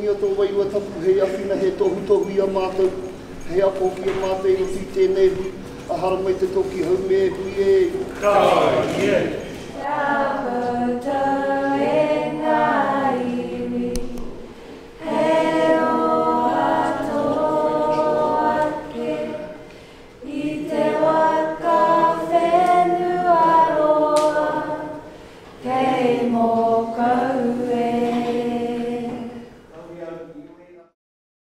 tangi a tō wai ua tapu hei awhina he tohu tohu i a mātou, he a pōki a mātou i tū tēnei hui, a hara te toki hau me hui e. Kau, yeah.